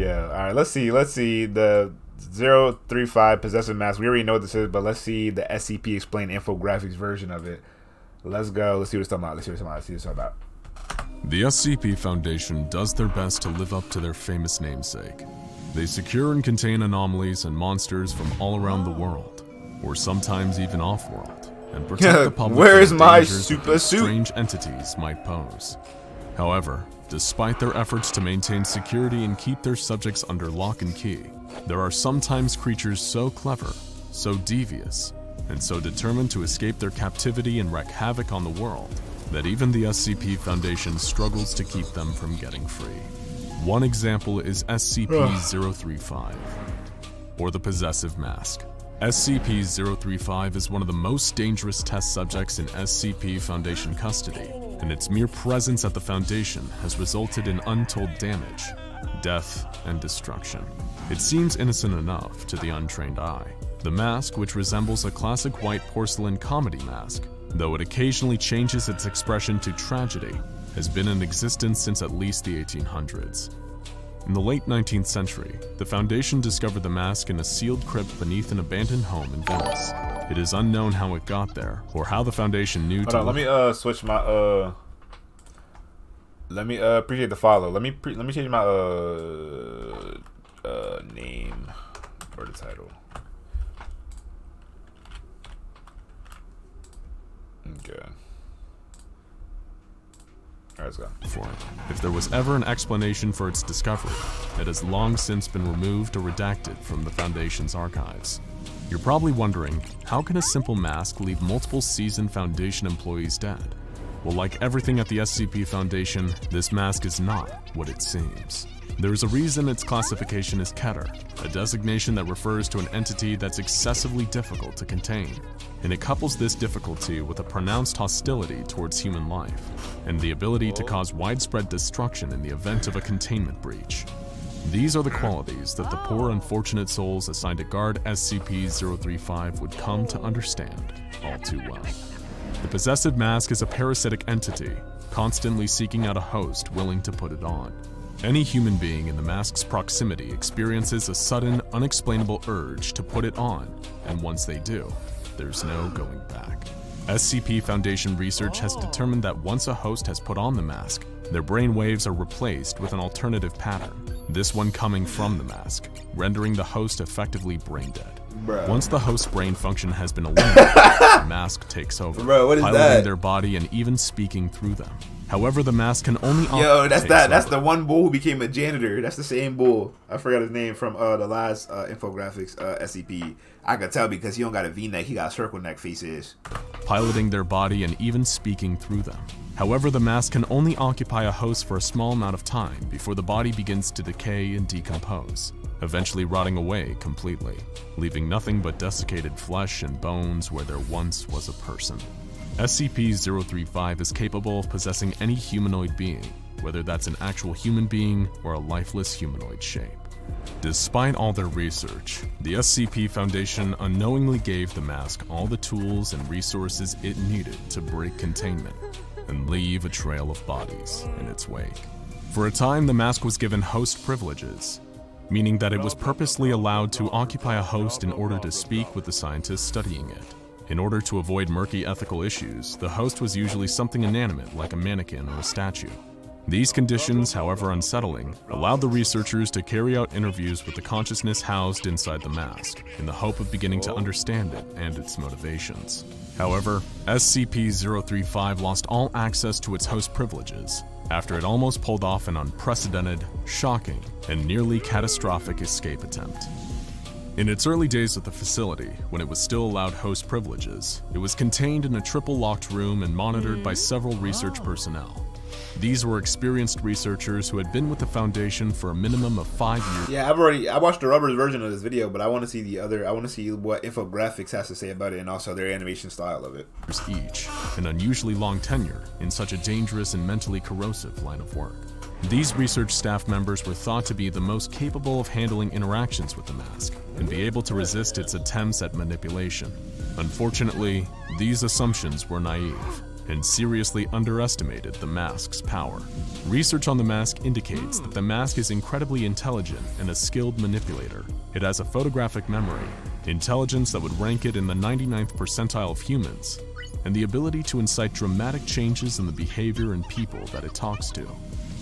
Yeah. All right. Let's see. Let's see the 035 possessive mask. We already know what this is, but let's see the SCP explained infographics version of it. Let's go. Let's see what it's talking about. Let's see what it's talking about. Let's see what it's talking about. The SCP Foundation does their best to live up to their famous namesake. They secure and contain anomalies and monsters from all around the world, or sometimes even off-world, and protect the public Where from is the my dangers super suit? strange entities might pose. However, despite their efforts to maintain security and keep their subjects under lock and key, there are sometimes creatures so clever, so devious, and so determined to escape their captivity and wreak havoc on the world that even the SCP Foundation struggles to keep them from getting free. One example is SCP-035, or the Possessive Mask. SCP-035 is one of the most dangerous test subjects in SCP Foundation custody, and its mere presence at the Foundation has resulted in untold damage, death, and destruction. It seems innocent enough to the untrained eye. The mask, which resembles a classic white porcelain comedy mask, though it occasionally changes its expression to tragedy, has been in existence since at least the 1800s. In the late 19th century, the Foundation discovered the mask in a sealed crypt beneath an abandoned home in Venice. It is unknown how it got there, or how the Foundation knew Hold to on. Let me uh switch my uh. Let me uh appreciate the follow. Let me pre- let me change my uh uh name or the title. Okay. Alright, let's go. for it. If there was ever an explanation for its discovery, it has long since been removed or redacted from the Foundation's archives. You're probably wondering, how can a simple mask leave multiple seasoned Foundation employees dead? Well, like everything at the SCP Foundation, this mask is not what it seems. There is a reason its classification is Keter, a designation that refers to an entity that's excessively difficult to contain, and it couples this difficulty with a pronounced hostility towards human life, and the ability to oh. cause widespread destruction in the event of a containment breach. These are the qualities that the poor unfortunate souls assigned to guard SCP-035 would come to understand all too well. The possessive mask is a parasitic entity, constantly seeking out a host willing to put it on. Any human being in the mask's proximity experiences a sudden, unexplainable urge to put it on, and once they do, there's no going back. SCP Foundation research has determined that once a host has put on the mask, their brain waves are replaced with an alternative pattern, this one coming from the mask, rendering the host effectively brain dead. Bruh. Once the host's brain function has been eliminated, the mask takes over, Bro, what is piloting that? their body and even speaking through them. However, the mask can only Yo, that's that. That's the one bull who became a janitor. That's the same bull. I forgot his name from uh the last uh, infographics uh, SCP. I could tell because he don't got a V-neck. He got a circle neck faces. piloting their body and even speaking through them. However, the mask can only occupy a host for a small amount of time before the body begins to decay and decompose, eventually rotting away completely, leaving nothing but desiccated flesh and bones where there once was a person. SCP-035 is capable of possessing any humanoid being, whether that's an actual human being or a lifeless humanoid shape. Despite all their research, the SCP Foundation unknowingly gave the mask all the tools and resources it needed to break containment and leave a trail of bodies in its wake. For a time, the mask was given host privileges, meaning that it was purposely allowed to occupy a host in order to speak with the scientists studying it. In order to avoid murky ethical issues, the host was usually something inanimate like a mannequin or a statue. These conditions, however unsettling, allowed the researchers to carry out interviews with the consciousness housed inside the mask, in the hope of beginning to understand it and its motivations. However, SCP-035 lost all access to its host privileges after it almost pulled off an unprecedented, shocking, and nearly catastrophic escape attempt. In its early days at the facility, when it was still allowed host privileges, it was contained in a triple locked room and monitored by several research personnel. These were experienced researchers who had been with the Foundation for a minimum of five years Yeah, I've already I watched the rubber version of this video, but I want to see the other. I want to see what infographics has to say about it and also their animation style of it. each, an unusually long tenure in such a dangerous and mentally corrosive line of work. These research staff members were thought to be the most capable of handling interactions with the mask and be able to resist its attempts at manipulation. Unfortunately, these assumptions were naive. And seriously underestimated the mask's power. Research on the mask indicates that the mask is incredibly intelligent and a skilled manipulator. It has a photographic memory, intelligence that would rank it in the 99th percentile of humans, and the ability to incite dramatic changes in the behavior and people that it talks to.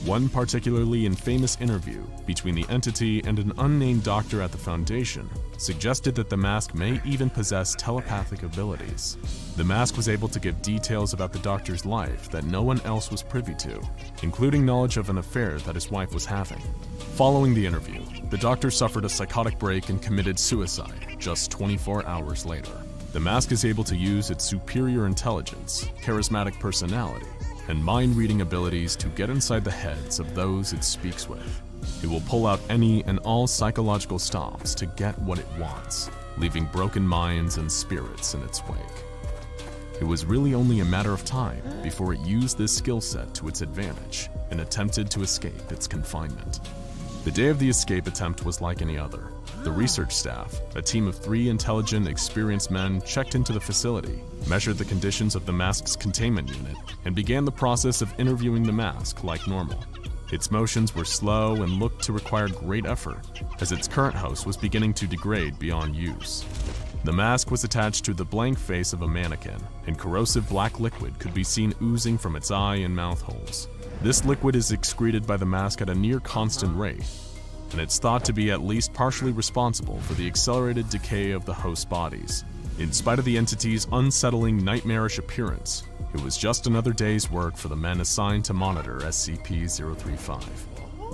One particularly infamous interview between the entity and an unnamed doctor at the Foundation suggested that the mask may even possess telepathic abilities. The mask was able to give details about the doctor's life that no one else was privy to, including knowledge of an affair that his wife was having. Following the interview, the doctor suffered a psychotic break and committed suicide just 24 hours later. The mask is able to use its superior intelligence, charismatic personality, and mind-reading abilities to get inside the heads of those it speaks with. It will pull out any and all psychological stops to get what it wants, leaving broken minds and spirits in its wake. It was really only a matter of time before it used this skill set to its advantage and attempted to escape its confinement. The day of the escape attempt was like any other. The ah. research staff, a team of three intelligent, experienced men, checked into the facility, measured the conditions of the mask's containment unit, and began the process of interviewing the mask like normal. Its motions were slow and looked to require great effort, as its current host was beginning to degrade beyond use. The mask was attached to the blank face of a mannequin, and corrosive black liquid could be seen oozing from its eye and mouth holes. This liquid is excreted by the mask at a near constant rate, and it's thought to be at least partially responsible for the accelerated decay of the host bodies. In spite of the entity's unsettling, nightmarish appearance, it was just another day's work for the men assigned to monitor SCP-035.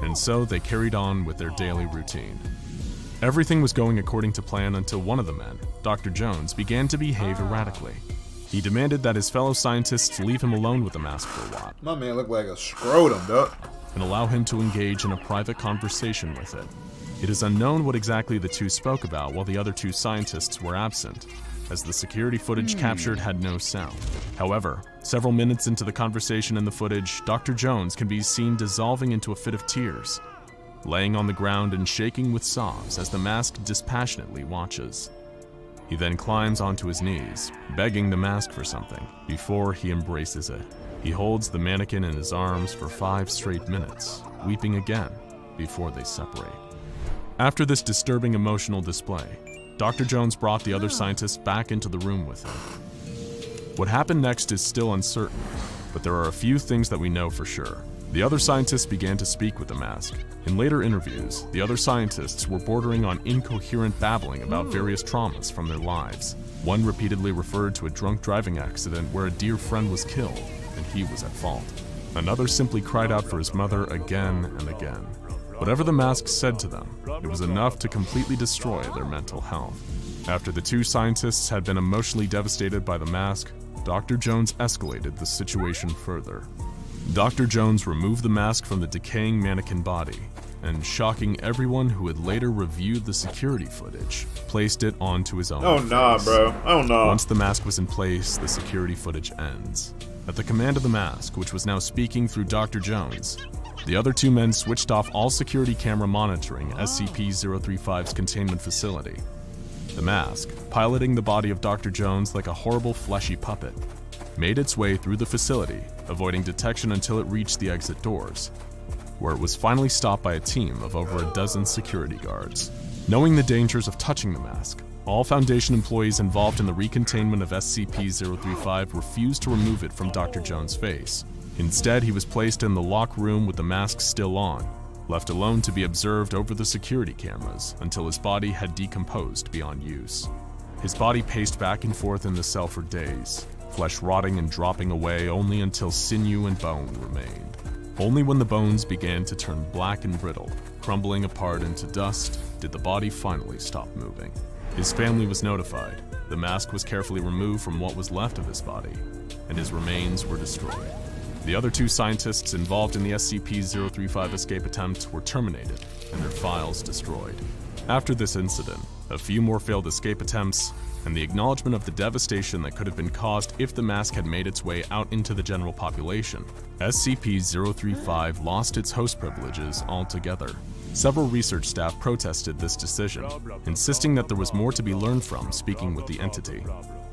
And so they carried on with their daily routine. Everything was going according to plan until one of the men, Dr. Jones, began to behave erratically. He demanded that his fellow scientists leave him alone with the mask for a while. My man looked like a scrotum, dude and allow him to engage in a private conversation with it. It is unknown what exactly the two spoke about while the other two scientists were absent, as the security footage hmm. captured had no sound. However, several minutes into the conversation in the footage, Dr. Jones can be seen dissolving into a fit of tears, laying on the ground and shaking with sobs as the mask dispassionately watches. He then climbs onto his knees, begging the mask for something, before he embraces it. He holds the mannequin in his arms for five straight minutes, weeping again before they separate. After this disturbing emotional display, Dr. Jones brought the other scientists back into the room with him. What happened next is still uncertain, but there are a few things that we know for sure. The other scientists began to speak with the mask. In later interviews, the other scientists were bordering on incoherent babbling about various traumas from their lives. One repeatedly referred to a drunk driving accident where a dear friend was killed, and he was at fault. Another simply cried out for his mother again and again. Whatever the mask said to them, it was enough to completely destroy their mental health. After the two scientists had been emotionally devastated by the mask, Dr. Jones escalated the situation further. Dr. Jones removed the mask from the decaying mannequin body and, shocking everyone who had later reviewed the security footage, placed it onto his own. Oh, face. nah, bro. Oh, no. Once the mask was in place, the security footage ends. At the command of the mask, which was now speaking through Dr. Jones, the other two men switched off all security camera monitoring SCP-035's containment facility. The mask, piloting the body of Dr. Jones like a horrible fleshy puppet, made its way through the facility, avoiding detection until it reached the exit doors, where it was finally stopped by a team of over a dozen security guards. Knowing the dangers of touching the mask, all Foundation employees involved in the recontainment of SCP-035 refused to remove it from Dr. Jones' face. Instead, he was placed in the lock room with the mask still on, left alone to be observed over the security cameras until his body had decomposed beyond use. His body paced back and forth in the cell for days, flesh rotting and dropping away only until sinew and bone remained. Only when the bones began to turn black and brittle, crumbling apart into dust, did the body finally stop moving. His family was notified. The mask was carefully removed from what was left of his body, and his remains were destroyed. The other two scientists involved in the SCP-035 escape attempt were terminated, and their files destroyed. After this incident, a few more failed escape attempts, and the acknowledgement of the devastation that could have been caused if the mask had made its way out into the general population, SCP-035 lost its host privileges altogether. Several research staff protested this decision, insisting that there was more to be learned from speaking with the entity.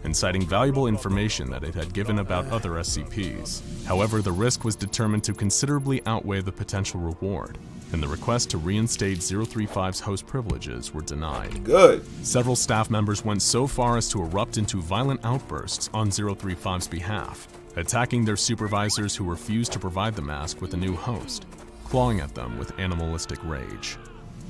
And citing valuable information that it had given about other SCPs. However, the risk was determined to considerably outweigh the potential reward, and the request to reinstate 035's host privileges were denied. Good. Several staff members went so far as to erupt into violent outbursts on 035's behalf, attacking their supervisors who refused to provide the mask with a new host, clawing at them with animalistic rage.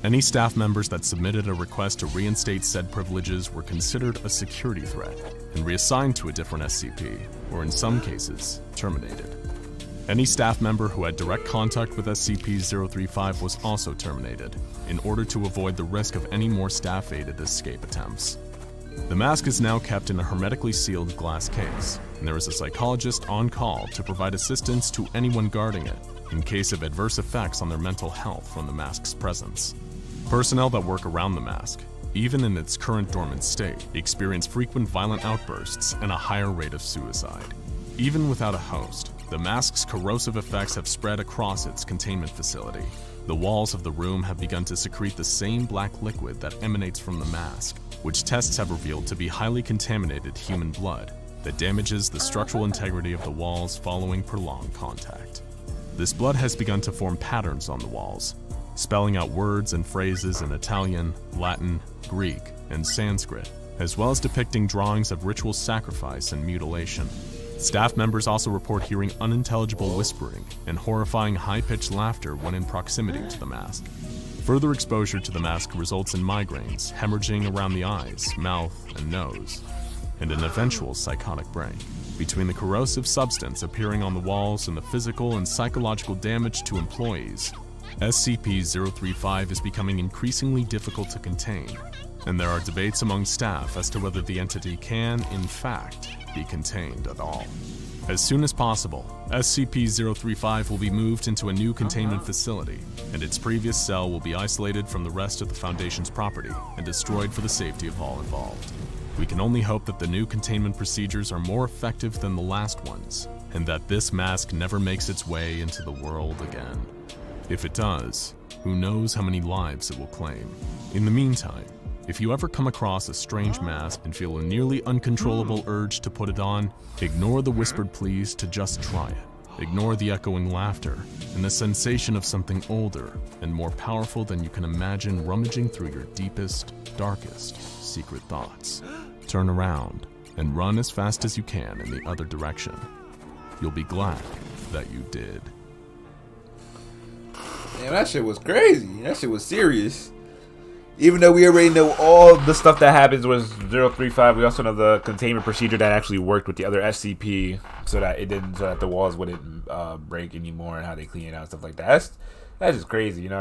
Any staff members that submitted a request to reinstate said privileges were considered a security threat and reassigned to a different SCP, or in some cases, terminated. Any staff member who had direct contact with SCP-035 was also terminated, in order to avoid the risk of any more staff-aided escape attempts. The mask is now kept in a hermetically sealed glass case, and there is a psychologist on call to provide assistance to anyone guarding it in case of adverse effects on their mental health from the mask's presence. Personnel that work around the mask, even in its current dormant state, experience frequent violent outbursts and a higher rate of suicide. Even without a host, the mask's corrosive effects have spread across its containment facility. The walls of the room have begun to secrete the same black liquid that emanates from the mask, which tests have revealed to be highly contaminated human blood that damages the structural integrity of the walls following prolonged contact. This blood has begun to form patterns on the walls, spelling out words and phrases in Italian, Latin, Greek, and Sanskrit, as well as depicting drawings of ritual sacrifice and mutilation. Staff members also report hearing unintelligible whispering and horrifying high-pitched laughter when in proximity to the mask. Further exposure to the mask results in migraines, hemorrhaging around the eyes, mouth, and nose, and an eventual psychotic break. Between the corrosive substance appearing on the walls and the physical and psychological damage to employees, SCP-035 is becoming increasingly difficult to contain, and there are debates among staff as to whether the entity can, in fact, be contained at all. As soon as possible, SCP-035 will be moved into a new containment uh-huh. facility, and its previous cell will be isolated from the rest of the Foundation's property and destroyed for the safety of all involved. We can only hope that the new containment procedures are more effective than the last ones, and that this mask never makes its way into the world again. If it does, who knows how many lives it will claim. In the meantime, if you ever come across a strange mask and feel a nearly uncontrollable urge to put it on, ignore the whispered pleas to just try it. Ignore the echoing laughter and the sensation of something older and more powerful than you can imagine rummaging through your deepest, darkest secret thoughts. Turn around and run as fast as you can in the other direction. You'll be glad that you did. Damn, that shit was crazy. That shit was serious. Even though we already know all the stuff that happens with 035, we also know the containment procedure that actually worked with the other SCP so that it didn't, so that the walls wouldn't uh, break anymore and how they clean it out and stuff like that. That's, that's just crazy, you know?